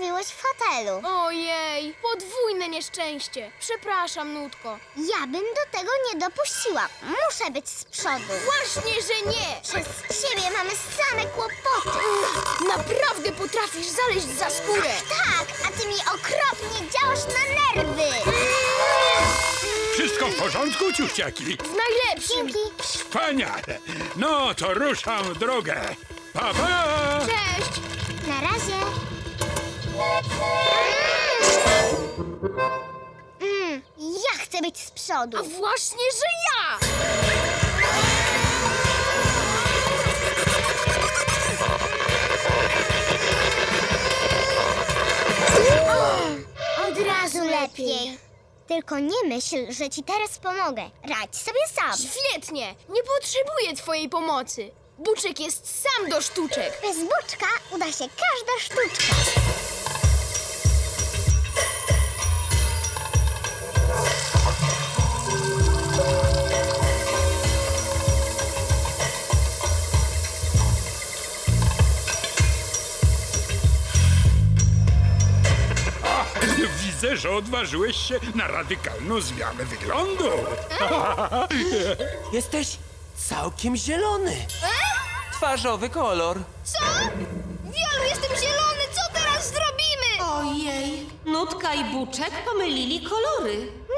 zostawiłeś w hotelu. Ojej, podwójne nieszczęście. Przepraszam, Nutko. Ja bym do tego nie dopuściła. Muszę być z przodu. Właśnie, że nie! Przez ciebie mamy same kłopoty. Naprawdę potrafisz zaleźć za skórę. Tak, a ty mi okropnie działasz na nerwy. Wszystko w porządku, ciuchciaki? Z najlepszym. Dzięki. Wspaniale. No to ruszam w drogę. Pa, pa! Cześć! Na razie. Mm, ja chcę być z przodu. A właśnie, że ja! Od razu lepiej. Tylko nie myśl, że ci teraz pomogę. Radź sobie sam. Świetnie! Nie potrzebuję twojej pomocy. Buczek jest sam do sztuczek. Bez buczka uda się każda sztuczka. Widzę, że odważyłeś się na radykalną zmianę wyglądu. Jesteś całkiem zielony. Twarzowy kolor. Co? Wielu, jestem zielony! Co teraz zrobimy? Ojej, Nutka i Buczek pomylili kolory.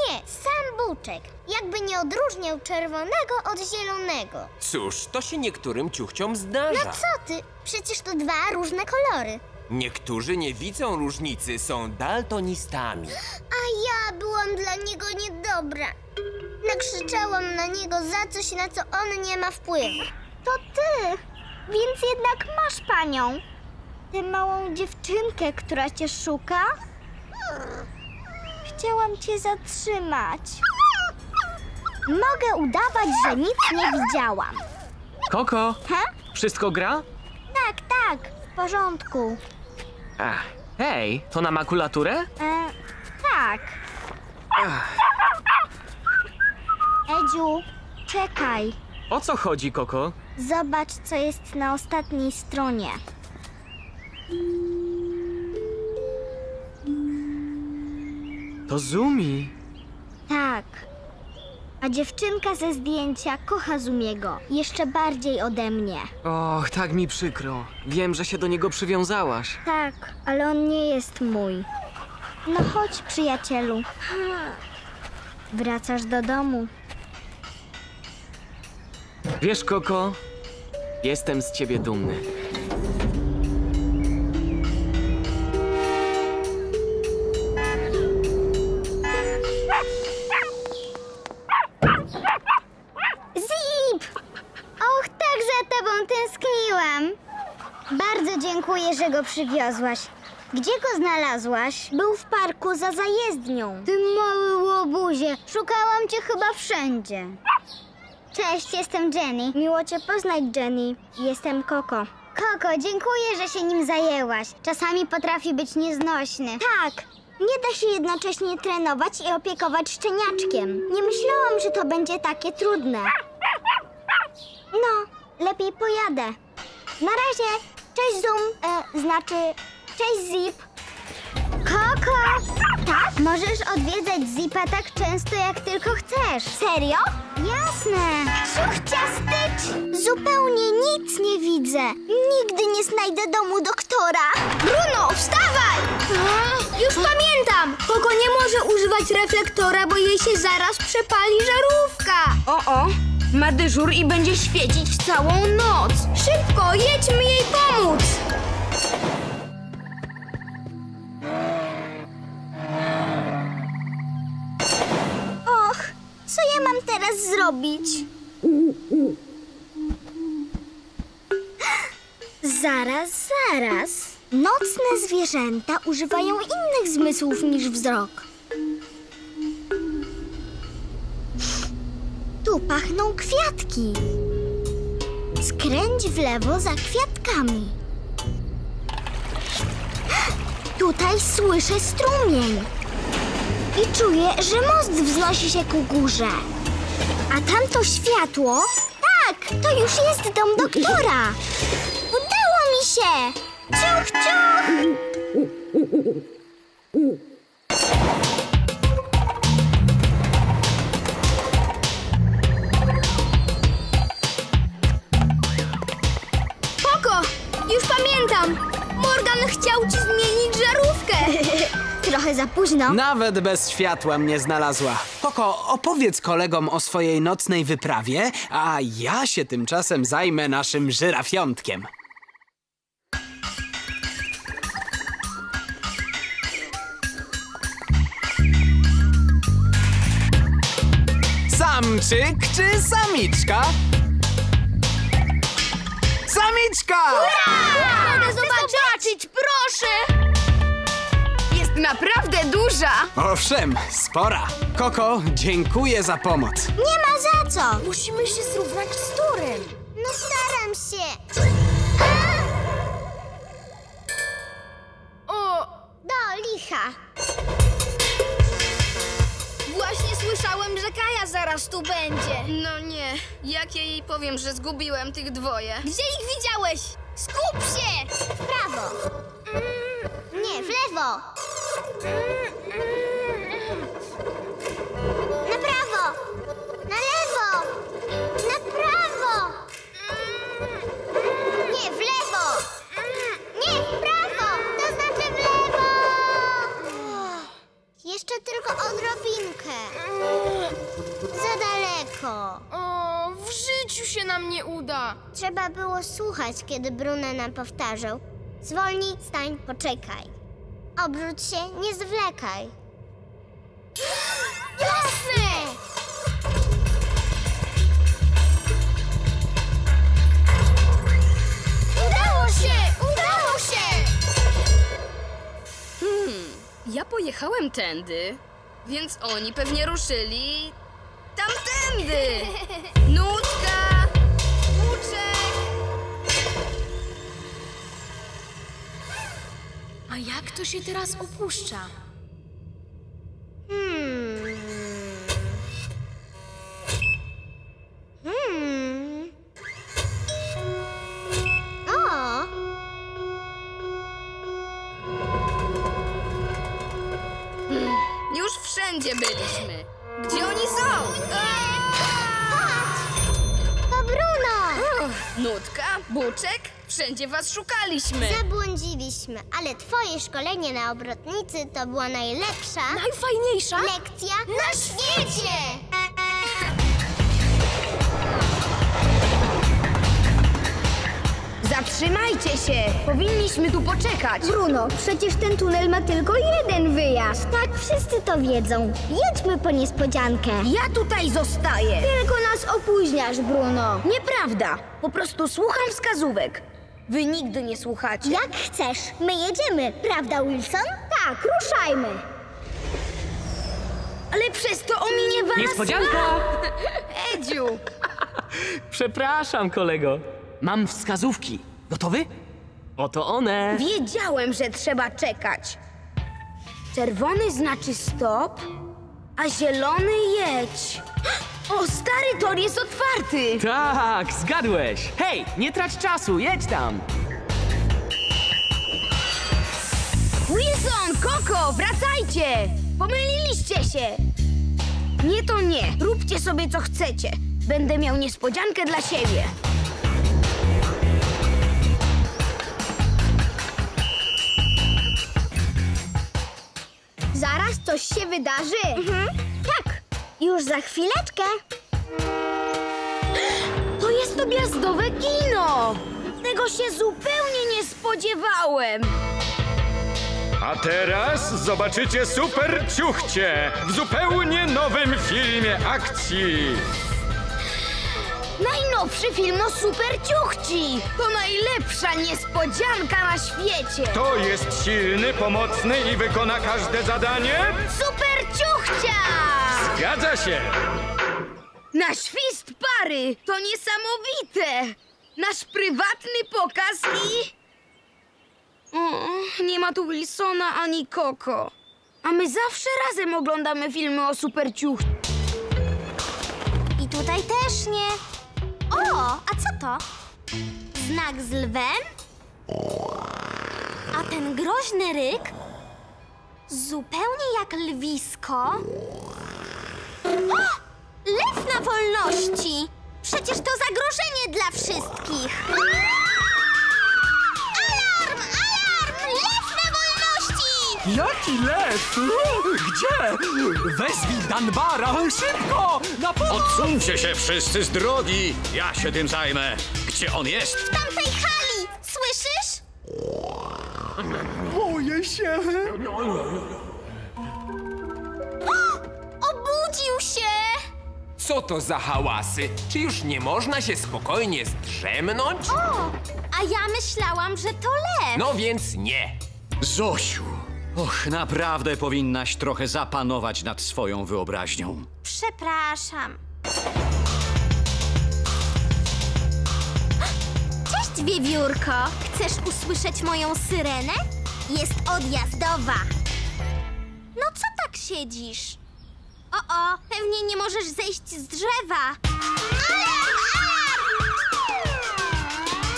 Nie, sam buczek. Jakby nie odróżniał czerwonego od zielonego. Cóż, to się niektórym ciuchciom No zdarza. co ty? Przecież to dwa różne kolory. Niektórzy nie widzą różnicy, są daltonistami. A ja byłam dla niego niedobra. Nakrzyczałam na niego za coś, na co on nie ma wpływu. To ty, więc jednak masz panią. Tę małą dziewczynkę, która cię szuka? Chciałam cię zatrzymać. Mogę udawać, że nic nie widziałam. Koko, Ha? wszystko gra? Tak, tak, w porządku. Ach, hej, to na makulaturę? E, tak. Edziu, czekaj. O co chodzi, Koko? Zobacz, co jest na ostatniej stronie. To Zumi. Tak. A dziewczynka ze zdjęcia kocha Zumiego jeszcze bardziej ode mnie. Och, tak mi przykro. Wiem, że się do niego przywiązałaś. Tak, ale on nie jest mój. No chodź, przyjacielu. Wracasz do domu. Wiesz, Koko, jestem z ciebie dumny. Przywiozłaś. Gdzie go znalazłaś? Był w parku za zajezdnią. Ty mały łobuzie, szukałam cię chyba wszędzie. Cześć, jestem Jenny. Miło cię poznać, Jenny. Jestem Koko. Koko, dziękuję, że się nim zajęłaś. Czasami potrafi być nieznośny. Tak. Nie da się jednocześnie trenować i opiekować szczeniaczkiem. Nie myślałam, że to będzie takie trudne. No, lepiej pojadę. Na razie. Cześć, Zoom. E, znaczy, cześć, Zip. Koko! Tak? Możesz odwiedzać Zipa tak często, jak tylko chcesz. Serio? Jasne. Ciuchcia Zupełnie nic nie widzę. Nigdy nie znajdę domu doktora. Bruno, wstawaj! Już pamiętam! Koko nie może używać reflektora, bo jej się zaraz przepali żarówka. O, o, ma dyżur i będzie świecić całą noc. Szybko, jedźmy jej pomóc! Och, co ja mam teraz zrobić? Zaraz, zaraz. Nocne zwierzęta używają innych zmysłów niż wzrok. Tu pachną kwiatki. Skręć w lewo za kwiatkami. Tutaj słyszę strumień. I czuję, że most wznosi się ku górze. A tamto światło? Tak, to już jest dom doktora. Udało mi się! Ciuch, ciuch! Trochę za późno. Nawet bez światła mnie znalazła. Koko, opowiedz kolegom o swojej nocnej wyprawie, a ja się tymczasem zajmę naszym żyrafiątkiem. Samczyk czy samiczka? Samiczka! Mogę naprawdę duża! Owszem, spora. Koko, dziękuję za pomoc. Nie ma za co. Musimy się zrównać z Torem. No staram się. O, Do licha. właśnie słyszałem, że Kaja zaraz tu będzie. No nie, jak ja jej powiem, że zgubiłem tych dwoje? Gdzie ich widziałeś? Skup się! W prawo. Nie, w lewo. Na prawo. Na lewo. Na prawo. Nie, w lewo. Nie, w prawo. To znaczy w lewo. Jeszcze tylko odrobinkę. Za daleko. O, w życiu się nam nie uda. Trzeba było słuchać, kiedy Bruno nam powtarzał. Zwolnij, stań, poczekaj. Obróć się, nie zwlekaj. Jasne! Udało się! Udało się! Ja pojechałem tędy, więc oni pewnie ruszyli tamtędy! A jak to się teraz opuszcza? Hmm. Hmm. O! Już wszędzie byliśmy. Gdzie oni są? To Bruno! Uff, Nutka, Buczek, wszędzie was szukaliśmy. Zabłądziliśmy, ale twoje szkolenie na obrotnicy to była najlepsza Najfajniejsza? lekcja na świecie! Zatrzymajcie się! Powinniśmy tu poczekać. Bruno, przecież ten tunel ma tylko jeden wyjazd. Tak, wszyscy to wiedzą. Jedźmy po niespodziankę. Ja tutaj zostaję. Tylko nas opóźniasz, Bruno. Nieprawda. Po prostu słucham wskazówek. Wy nigdy nie słuchacie. Jak chcesz. My jedziemy, prawda, Wilson? Tak, ruszajmy. Ale przez to ominie was... Niespodzianka! Edziu! Przepraszam, kolego. Mam wskazówki. Gotowy? Oto one. Wiedziałem, że trzeba czekać. Czerwony znaczy stop, a zielony jedź. O, stary tor jest otwarty! Tak, zgadłeś. Hej, nie trać czasu, jedź tam. Wilson, Koko, wracajcie! Pomyliliście się! Nie to nie. Róbcie sobie co chcecie. Będę miał niespodziankę dla siebie. Zaraz coś się wydarzy. Mhm. Już za chwileczkę. To jest objazdowe kino! Tego się zupełnie nie spodziewałem. A teraz zobaczycie super ciuchcie w zupełnie nowym filmie akcji. Najnowszy film o super ciuchci! To najlepsza niespodzianka na świecie! To jest silny, pomocny i wykona każde zadanie? Super ciuchcia! Zgadza się! Na świst pary! To niesamowite! Nasz prywatny pokaz i... O, nie ma tu Wilsona ani Koko. A my zawsze razem oglądamy filmy o super ciuch. I tutaj też nie. O, a co to? Znak z lwem? A ten groźny ryk? Zupełnie jak lwisko. O! Lew na wolności! Przecież to zagrożenie dla wszystkich! Alarm! Alarm! Lew na wolności! Jaki lew? Gdzie? Wezwij Danbara, szybko! Na pomoc! Odsuńcie się wszyscy z drogi! Ja się tym zajmę. Gdzie on jest? W tamtej hali! Słyszysz? Boję się! Co to za hałasy? Czy już nie można się spokojnie zdrzemnąć? O! A ja myślałam, że to lew! No więc nie. Zosiu! Och, naprawdę powinnaś trochę zapanować nad swoją wyobraźnią. Przepraszam. Cześć, wiewiórko! Chcesz usłyszeć moją syrenę? Jest odjazdowa. No co tak siedzisz? O, o, pewnie nie możesz zejść z drzewa.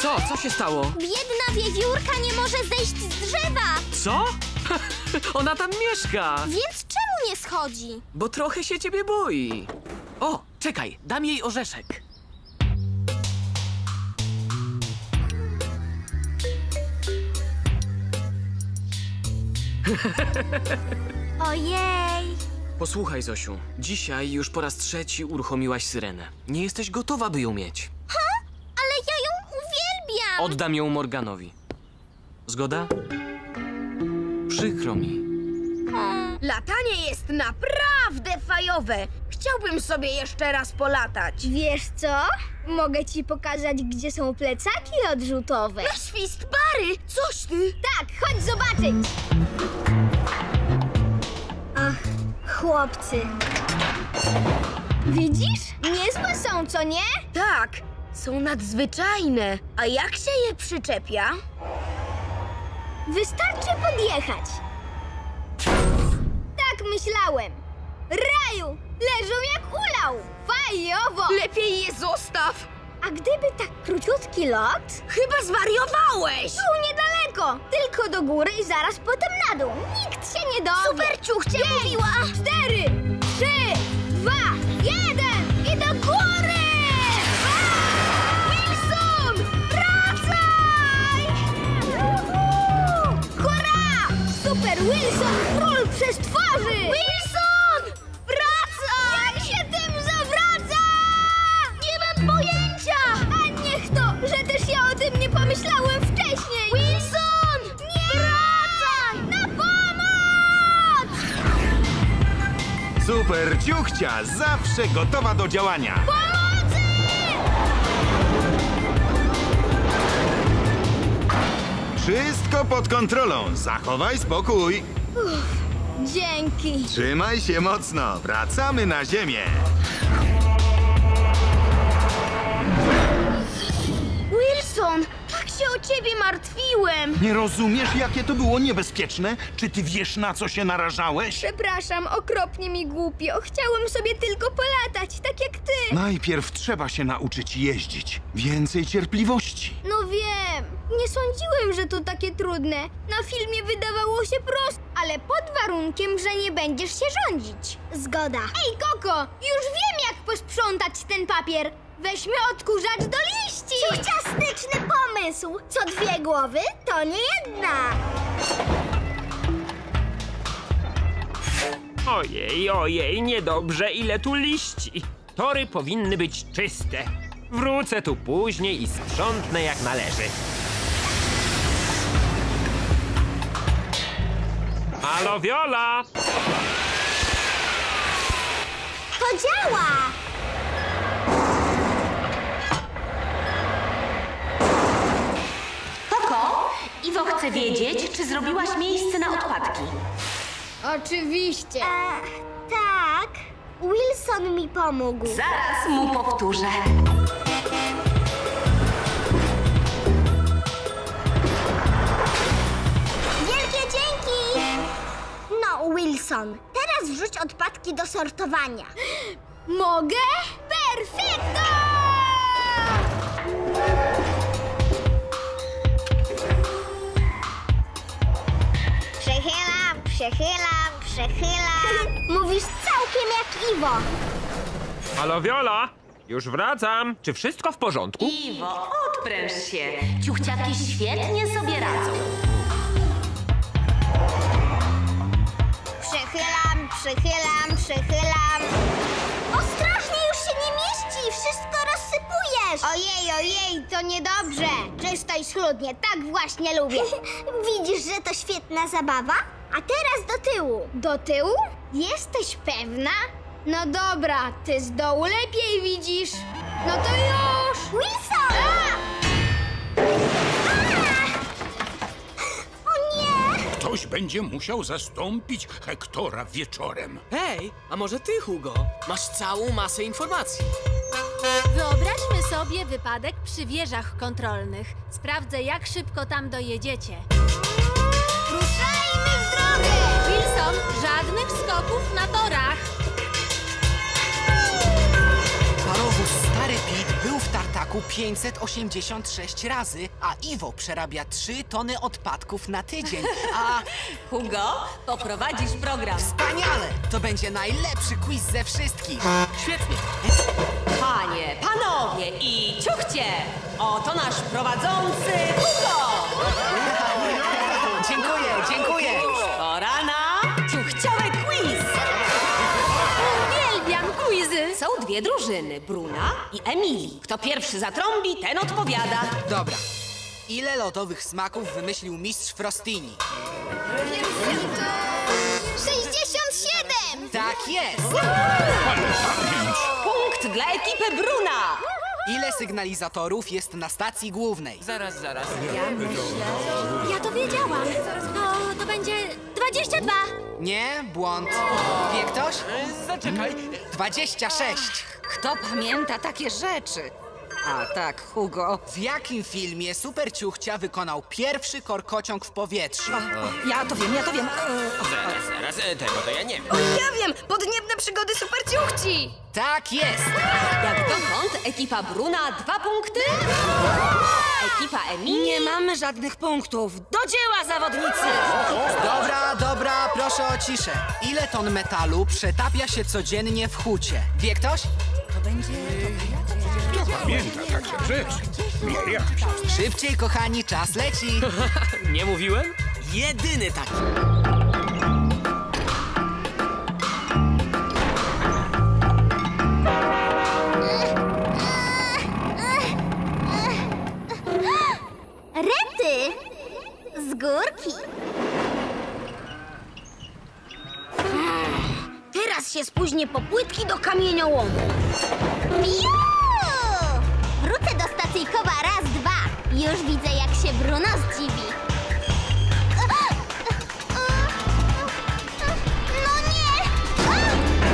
Co? Co się stało? Biedna wiewiórka nie może zejść z drzewa, Co? Ona tam mieszka! więc czemu nie schodzi? Bo trochę się ciebie boi. O, czekaj, dam jej orzeszek. Ojej! Posłuchaj, Zosiu. Dzisiaj już po raz trzeci uruchomiłaś syrenę. Nie jesteś gotowa, by ją mieć. Ale ja ją uwielbiam! Oddam ją Morganowi. Zgoda? Przykro mi. Latanie jest naprawdę fajowe. Chciałbym sobie jeszcze raz polatać. Wiesz co? Mogę ci pokazać, gdzie są plecaki odrzutowe. Na świst pary! Coś ty! Tak, chodź zobaczyć! Chłopcy. Widzisz? Niezłe są, co nie? Tak, są nadzwyczajne. A jak się je przyczepia? Wystarczy podjechać. Tak myślałem. Raju, leżą jak ulał. Fajowo! Lepiej je zostaw! A gdyby tak króciutki lot? Chyba zwariowałeś! Tu niedaleko. Tylko do góry i zaraz potem na dół. Nikt się nie dowie. Super ciuchcie Pięć, mówiła! cztery, trzy, dwa, jeden i do góry! A! Wilson, wracaj! Hurra! Super Wilson król przestworzy! Wilson, pomyślałem wcześniej! Wilson! Nie! Wracaj! Na pomoc! Super ciuchcia, zawsze gotowa do działania. Pomocy! Wszystko pod kontrolą, zachowaj spokój. Dzięki. Trzymaj się mocno, wracamy na ziemię. Się o ciebie martwiłem. Nie rozumiesz, jakie to było niebezpieczne? Czy ty wiesz, na co się narażałeś? Przepraszam, okropnie mi głupio. Chciałem sobie tylko polatać, tak jak ty. Najpierw trzeba się nauczyć jeździć. Więcej cierpliwości. No wiem. Nie sądziłem, że to takie trudne. Na filmie wydawało się proste, ale pod warunkiem, że nie będziesz się rządzić. Zgoda. Ej, Koko, już wiem, jak posprzątać ten papier. Weźmy odkurzacz do liści. Ciuchciastyczny pomysł. Co dwie głowy, to nie jedna. Ojej, ojej, niedobrze, ile tu liści. Tory powinny być czyste. Wrócę tu później i sprzątnę jak należy. Halo, Viola! To działa! Iwo chce wiedzieć, czy zrobiłaś miejsce na odpadki. Oczywiście. E, tak. Wilson mi pomógł. Zaraz mu powtórzę. Wielkie dzięki! No, Wilson, teraz wrzuć odpadki do sortowania. Mogę? Perfekto! Przechylam, przechylam. Mówisz całkiem jak Iwo. Halo, Viola! Już wracam. Czy wszystko w porządku? Iwo, odpręż się. Ciuchciaki świetnie sobie radzą. Przychylam, przychylam, przychylam. Ostrożnie, już się nie mieści. Wszystko rozsypujesz. Ojej, ojej, to niedobrze. Czysto i schludnie, tak właśnie lubię. Widzisz, że to świetna zabawa? A teraz do tyłu. Do tyłu? Jesteś pewna? No dobra, ty z dołu lepiej widzisz. No to już! Wilson! O nie! Ktoś będzie musiał zastąpić Hektora wieczorem. Hej, a może ty, Hugo? Masz całą masę informacji. Wyobraźmy sobie wypadek przy wieżach kontrolnych. Sprawdzę, jak szybko tam dojedziecie. Żadnych skoków na torach. Parowóz Stary Pit był w tartaku 586 razy, a Iwo przerabia 3 tony odpadków na tydzień. A Hugo, poprowadzisz program. wspaniale! To będzie najlepszy quiz ze wszystkich. Świetnie. Panie, panowie i ciuchcie! Oto nasz prowadzący Hugo! Dziękuję, dziękuję. Dwie drużyny, Bruna i Emilii. Kto pierwszy zatrąbi, ten odpowiada. Dobra. Ile lodowych smaków wymyślił mistrz Frostini? 67! Tak jest! Punkt dla ekipy Bruna! Ile sygnalizatorów jest na stacji głównej? Zaraz, zaraz. Ja to wiedziałam. To, to będzie 22. Nie, błąd. Wie ktoś? Zaczekaj. 26. Kto pamięta takie rzeczy? A tak, Hugo. W jakim filmie Super Ciuchcia wykonał pierwszy korkociąg w powietrzu? Ja to wiem, ja to wiem. Zaraz, zaraz, e, tego to ja nie wiem. Ja wiem! Podniebne przygody superciuchci! Tak jest! Jak dotąd ekipa Bruna dwa punkty, ekipa Emilii Nie mamy żadnych punktów. Do dzieła, zawodnicy! Dobra, dobra, proszę o ciszę. Ile ton metalu przetapia się codziennie w hucie? Wie ktoś? Kto ja. Szybciej, kochani, czas leci. Nie mówiłem? Jedyny taki. Rety! Z górki. Teraz się spóźnię po płytki do kamieniołomu. Piu! Już widzę, jak się Bruno zdziwi. No nie!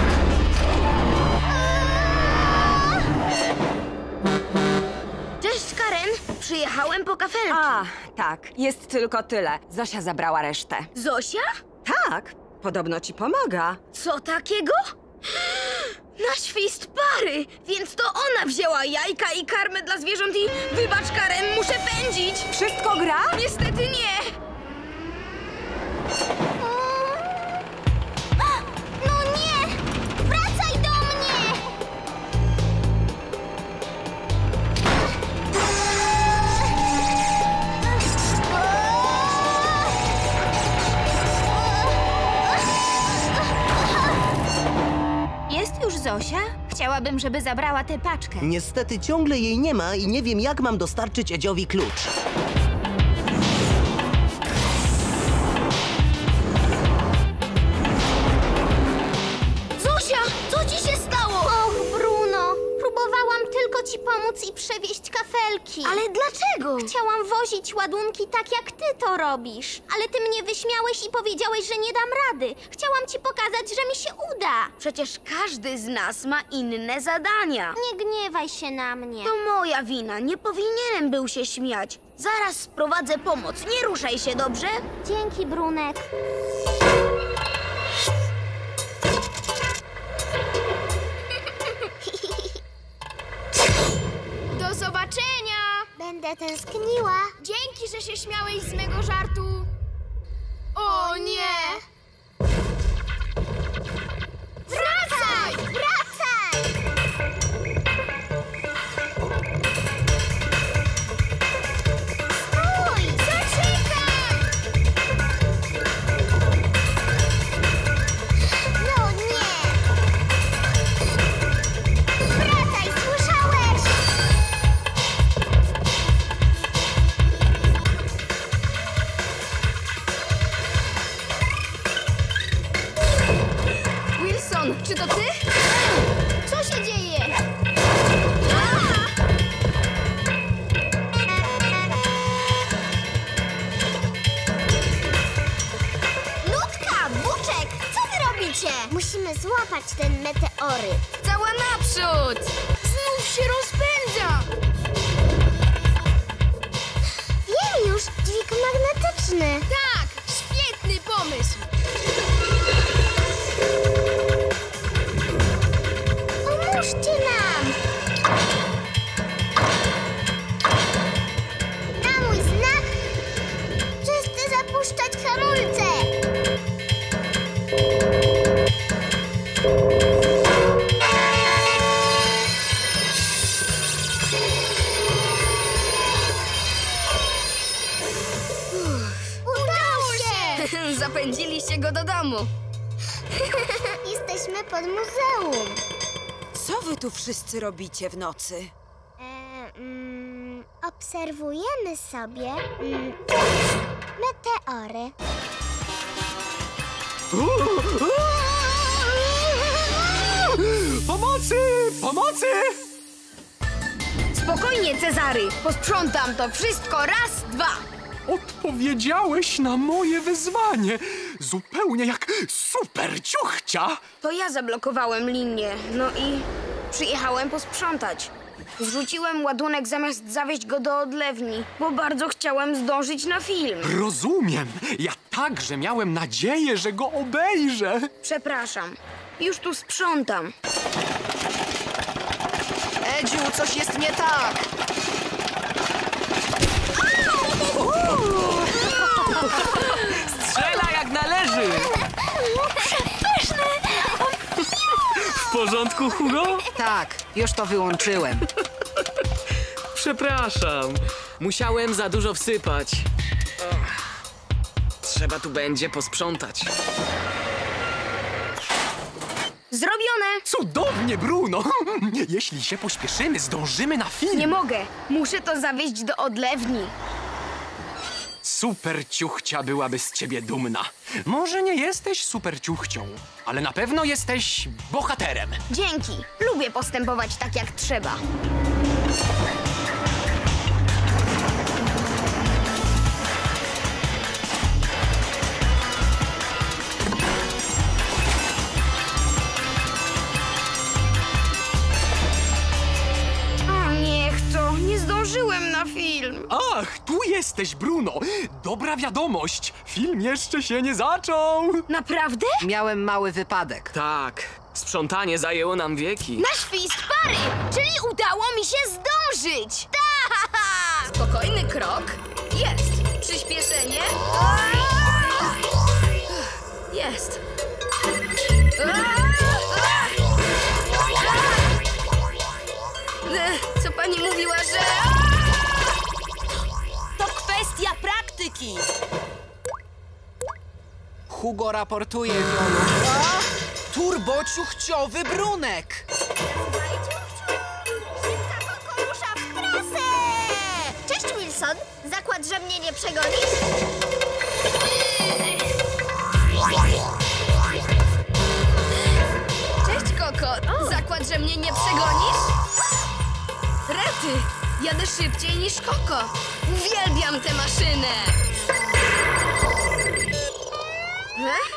Cześć, Karen. Przyjechałem po kafelki. A, tak, jest tylko tyle. Zosia zabrała resztę. Zosia? Tak, podobno ci pomaga. Co takiego? Na świst pary! Więc to ona wzięła jajka i karmę dla zwierząt i... Wybacz, Karen, muszę pędzić! Wszystko gra? Niestety nie! Zosia? Chciałabym, żeby zabrała tę paczkę. Niestety ciągle jej nie ma i nie wiem, jak mam dostarczyć Edziowi klucz. Zosia, co ci się stało? Och, Bruno, próbowałam tylko ci pomóc i przewieźć Ale dlaczego? Chciałam wozić ładunki tak, jak ty to robisz. Ale ty mnie wyśmiałeś i powiedziałeś, że nie dam rady. Chciałam ci pokazać, że mi się uda. Przecież każdy z nas ma inne zadania. Nie gniewaj się na mnie. To moja wina, nie powinienem był się śmiać. Zaraz sprowadzę pomoc, nie ruszaj się, dobrze? Dzięki, Brunek. Będę tęskniła. Dzięki, że się śmiałeś z mego żartu. O nie! Go do domu. Jesteśmy pod muzeum. Co wy tu wszyscy robicie w nocy? E, mm, obserwujemy sobie mm, meteory. Pomocy! Pomocy! Spokojnie, Cezary. Posprzątam to wszystko raz, dwa. Odpowiedziałeś na moje wyzwanie. Zupełnie jak super ciuchcia. To ja zablokowałem linię. No i przyjechałem posprzątać. Zrzuciłem ładunek zamiast zawieźć go do odlewni, bo bardzo chciałem zdążyć na film. Rozumiem. Ja także miałem nadzieję, że go obejrzę. Przepraszam. Już tu sprzątam. Edziu, coś jest nie tak! Porządku, Hugo? Tak, już to wyłączyłem. Przepraszam. Musiałem za dużo wsypać. Trzeba tu będzie posprzątać. Zrobione! Cudownie, Bruno. Jeśli się pośpieszymy, zdążymy na film. Nie mogę. Muszę to zawieźć do odlewni. Super ciuchcia byłaby z ciebie dumna. Może nie jesteś super ciuchcią, ale na pewno jesteś bohaterem. Dzięki. Lubię postępować tak, jak trzeba. Jesteś, Bruno. Dobra wiadomość. Film jeszcze się nie zaczął. Naprawdę? Miałem mały wypadek. Tak, sprzątanie zajęło nam wieki. Na świst pary, czyli udało mi się zdążyć. Tak! Spokojny krok. Jest. Przyspieszenie. Jest. Co pani mówiła, że... praktyki. Hugo raportuje, Wiolu. A? Turbociuchciowy brunek! Szybka Koko rusza w trasę! Cześć, Wilson. Zakład, że mnie nie przegonisz? Cześć, Koko. Zakład, że mnie nie przegonisz? Rety, jadę szybciej niż Koko. Uwielbiam tę maszynę. E?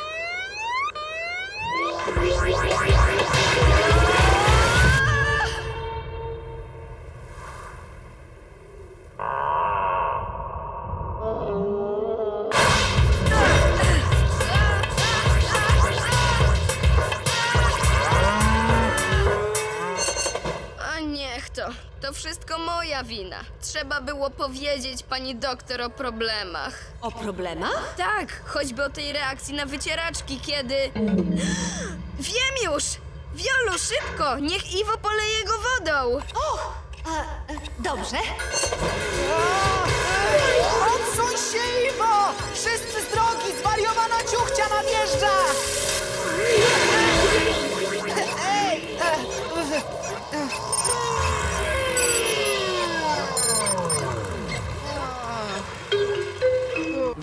Powiedzieć pani doktor o problemach. O problemach? Tak, choćby o tej reakcji na wycieraczki, kiedy... Wiem już! Wiolu, szybko! Niech Iwo poleje go wodą! Dobrze. Odsuń się, Iwo! Wszyscy z drogi! Zwariowana ciuchcia nadjeżdża!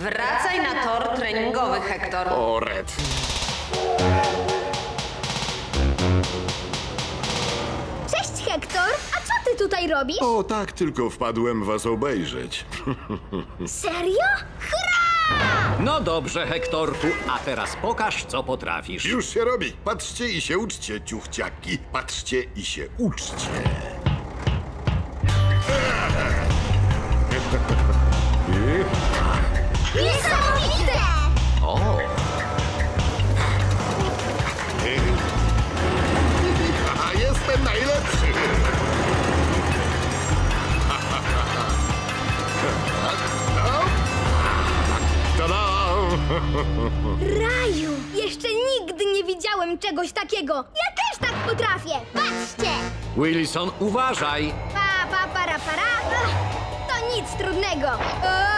Wracaj na tor treningowy, Hektor. O, Red. Cześć, Hektor. A co ty tutaj robisz? O, tak tylko wpadłem was obejrzeć. Serio? Hurra! No dobrze, Hektorku, a teraz pokaż, co potrafisz. Już się robi. Patrzcie i się uczcie, ciuchciaki. Patrzcie i się uczcie. Niesamowite! O, A jestem najlepszy. Raju! Jeszcze nigdy nie widziałem czegoś takiego. Ja też tak potrafię. Patrzcie! Wilson, uważaj! Pa, pa, para, para. Ach, To nic trudnego. Eee!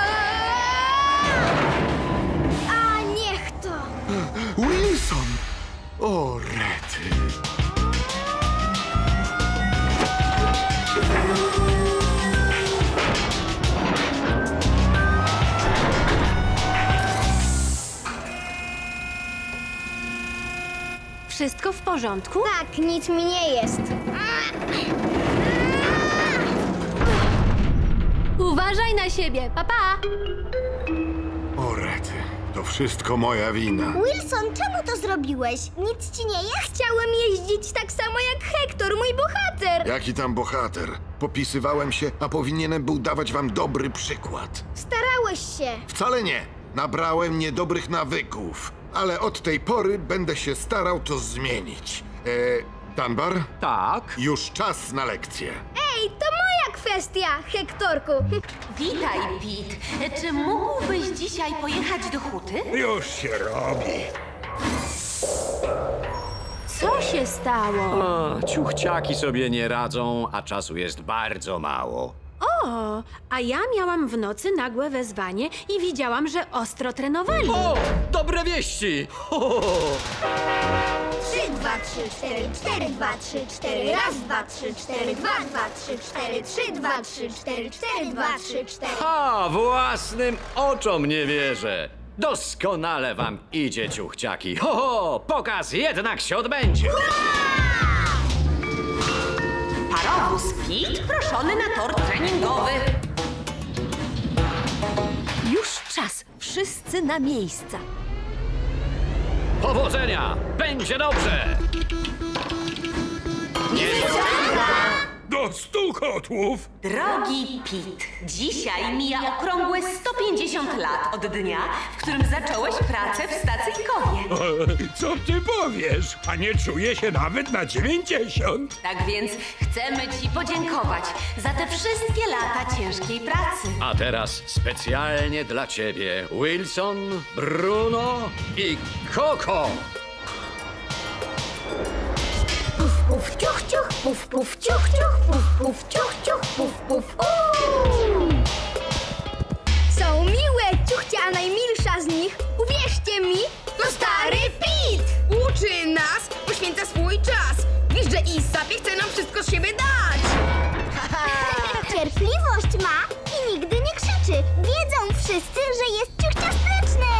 O, rety. Wszystko w porządku? Tak, nic mi nie jest. Uważaj na siebie, papa! Rety. To wszystko moja wina. Wilson, czemu to zrobiłeś? Nic ci nie jest? Chciałem jeździć tak samo jak Hektor, mój bohater. Jaki tam bohater? Popisywałem się, a powinienem był dawać wam dobry przykład. Starałeś się. Wcale nie. Nabrałem niedobrych nawyków. Ale od tej pory będę się starał to zmienić. E, Danbar? Tak? Już czas na lekcję. Ej, to moja kwestia, Hektorku. Witaj, Pete. Czy mógłbyś dzisiaj pojechać do huty? Już się robi. Co się stało? O, ciuchciaki sobie nie radzą, a czasu jest bardzo mało. O, a ja miałam w nocy nagłe wezwanie i widziałam, że ostro trenowali. O, dobre wieści! Ho, ho, ho. 3, 2, 3, 4, 4, 2, 3, 4, raz, 2, 3, 4, 2, 2, 3, 4, 3, 2, 3, 4, 4, 2, 3, 4. Ha, własnym oczom nie wierzę. Doskonale wam idzie, ciuchciaki. Ho, ho, pokaz jednak się odbędzie. Parowóz Pete proszony na tor treningowy. Już czas. Wszyscy na miejsca. Powodzenia! Będzie dobrze! Do stu kotłów! Drogi Pete, dzisiaj mija okrągłe 150 lat od dnia, w którym zacząłeś pracę w stacyjkowie. Co ty powiesz? A nie czuję się nawet na dziewięćdziesiąt. Tak więc chcemy ci podziękować za te wszystkie lata ciężkiej pracy. A teraz specjalnie dla ciebie Wilson, Bruno i Coco. Puf, puf, ciuch, ciuch, puf, puf, ciuch, ciuch, puf, puf. Uuu! Są miłe, ciuchcia najmilsza z nich. Uwierzcie mi, to stary Pete. Uczy nas, poświęca swój czas. Wiesz, że i sobie chce nam wszystko z siebie dać. Cierpliwość ma i nigdy nie krzyczy. Wiedzą wszyscy, że jest ciuchciastyczny.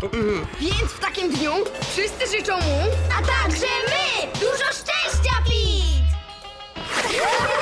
Więc w takim dniu wszyscy życzą mu, A także my! Yeah.